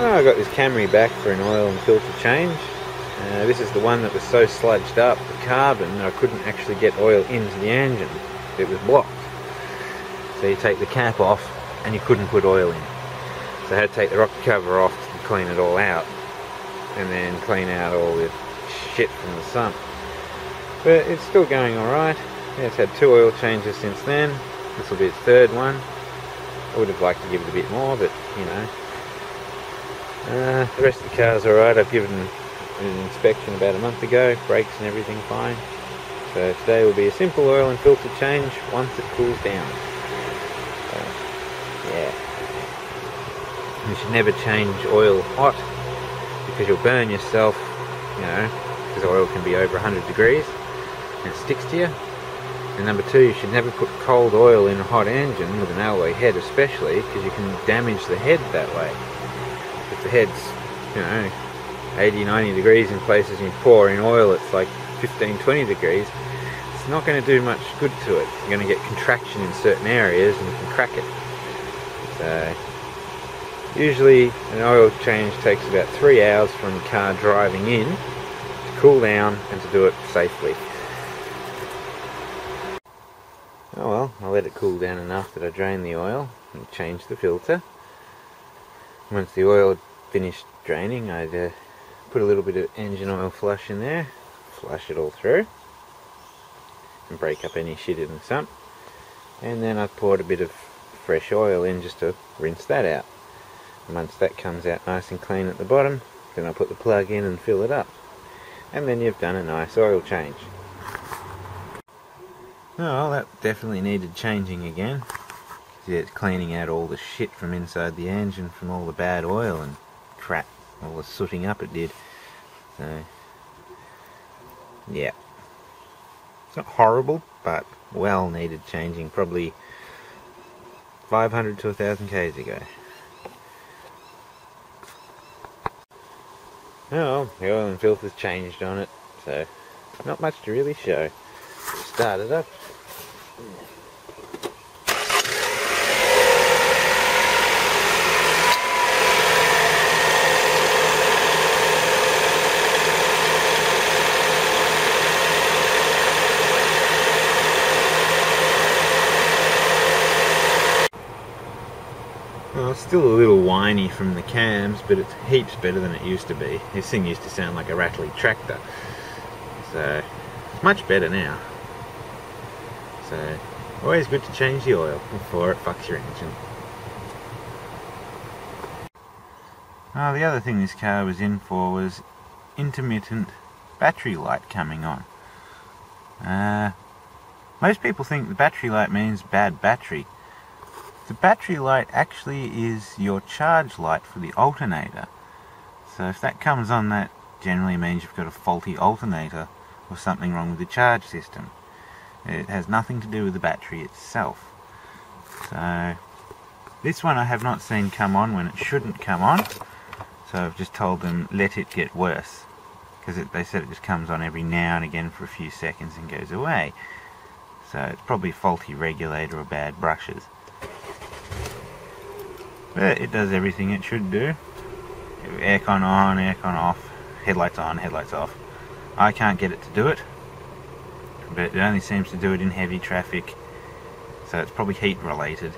Oh, I got this Camry back for an oil and filter change. Uh, this is the one that was so sludged up, the carbon, I couldn't actually get oil into the engine. It was blocked. So you take the cap off and you couldn't put oil in. So I had to take the rocker cover off to clean it all out. And then clean out all the shit from the sump. But it's still going alright. Yeah, it's had two oil changes since then. This will be its third one. I would have liked to give it a bit more, but you know. Uh, the rest of the car's alright. I've given an inspection about a month ago. Brakes and everything fine. So today will be a simple oil and filter change once it cools down. So, yeah. You should never change oil hot because you'll burn yourself, you know, because oil can be over 100 degrees and it sticks to you. And number two, you should never put cold oil in a hot engine with an alloy head especially because you can damage the head that way. The head's, you know, 80, 90 degrees in places you pour in oil it's like 15, 20 degrees, it's not going to do much good to it. You're going to get contraction in certain areas and you can crack it. So, usually an oil change takes about three hours from the car driving in to cool down and to do it safely. Oh well, I let it cool down enough that I drained the oil and changed the filter. Once the oil finished draining, I'd uh, put a little bit of engine oil flush in there, flush it all through, and break up any shit in the sump. And then I poured a bit of fresh oil in just to rinse that out. And once that comes out nice and clean at the bottom, then I'll put the plug in and fill it up. And then you've done a nice oil change. Oh, that definitely needed changing again. Yeah, it's cleaning out all the shit from inside the engine from all the bad oil and crap, all the sooting up it did. So, yeah. It's not horrible, but well needed changing. Probably 500 to 1000 k's ago. Oh, the oil and filter's changed on it, so not much to really show. Start it up. Well, it's still a little whiny from the cams, but it's heaps better than it used to be. This thing used to sound like a rattly tractor. So, it's much better now. So, always good to change the oil before it fucks your engine. Oh, the other thing this car was in for was intermittent battery light coming on. Uh, most people think the battery light means bad battery. The battery light actually is your charge light for the alternator. So if that comes on, that generally means you've got a faulty alternator or something wrong with the charge system. It has nothing to do with the battery itself. So this one I have not seen come on when it shouldn't come on. So I've just told them let it get worse. Because they said it just comes on every now and again for a few seconds and goes away. So it's probably faulty regulator or bad brushes. But it does everything it should do. Aircon on, aircon off, headlights on, headlights off. I can't get it to do it, but it only seems to do it in heavy traffic, so it's probably heat related.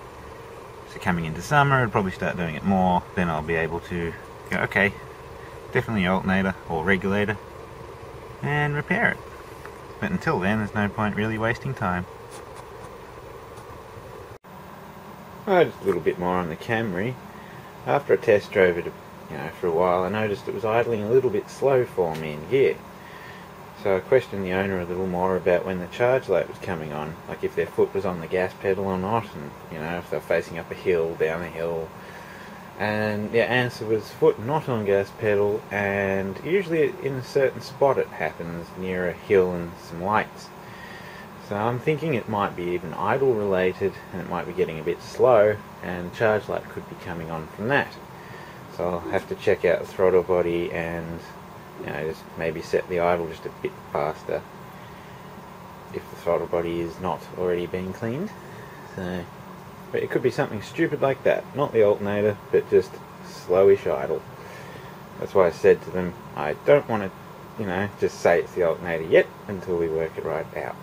So coming into summer, it'll probably start doing it more, then I'll be able to go, okay, definitely alternator or regulator, and repair it. But until then, there's no point really wasting time. Oh, just a little bit more on the Camry. After I test drove it, you know, for a while, I noticed it was idling a little bit slow for me in gear. So I questioned the owner a little more about when the charge light was coming on, like if their foot was on the gas pedal or not, and you know if they're facing up a hill, down a hill. And the answer was foot not on gas pedal, and usually in a certain spot it happens near a hill and some lights. So I'm thinking it might be even idle related, and it might be getting a bit slow, and charge light could be coming on from that. So I'll have to check out the throttle body and you know, just maybe set the idle just a bit faster if the throttle body is not already being cleaned. So, but it could be something stupid like that, not the alternator, but just slowish idle. That's why I said to them, I don't want to, you know, just say it's the alternator yet until we work it right out.